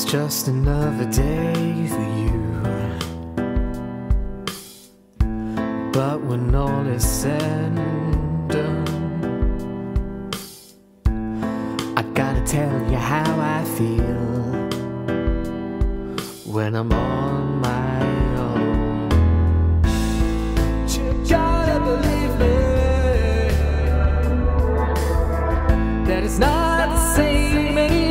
just another day for you. But when all is said and done, I gotta tell you how I feel when I'm on my own. You gotta believe me that it's not the same anymore.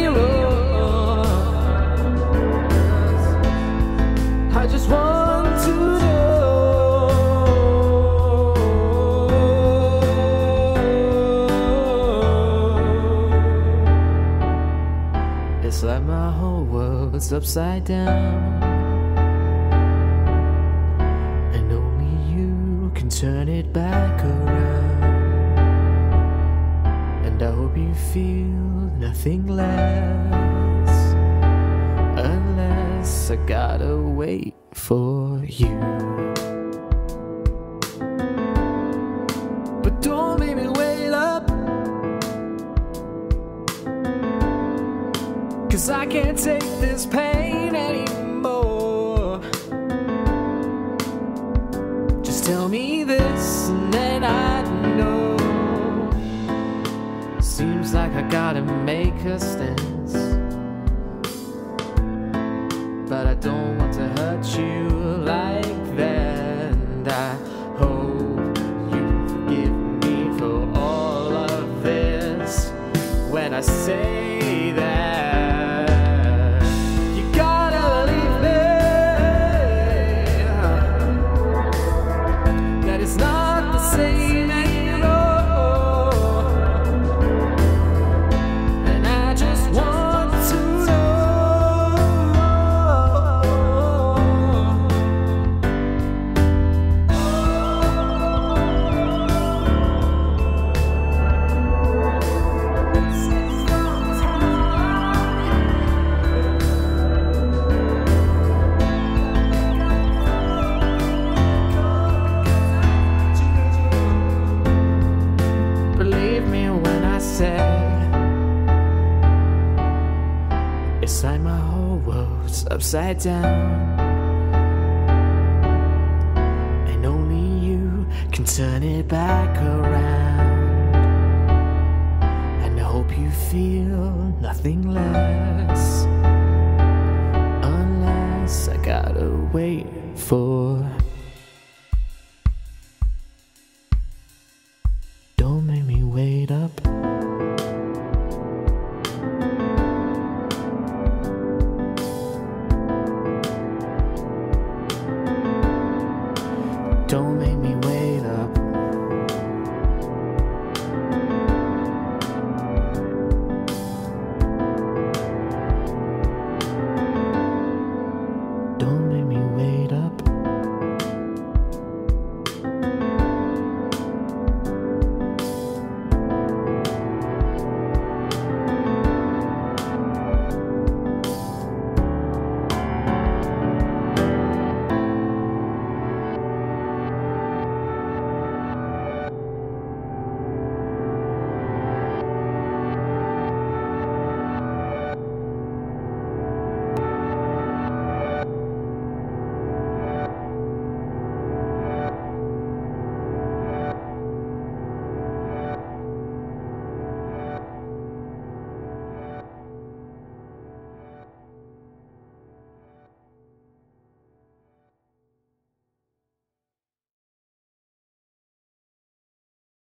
It's like my whole world's upside down. And only you can turn it back around. And I hope you feel nothing less. Unless I gotta wait for you. Cause I can't take this pain anymore. Just tell me this and then I know. Seems like I gotta make a stance. But I don't want to hurt you like that. And I hope you forgive me for all of this. When I say world's upside down. And only you can turn it back around. And I hope you feel nothing less. Unless I gotta wait for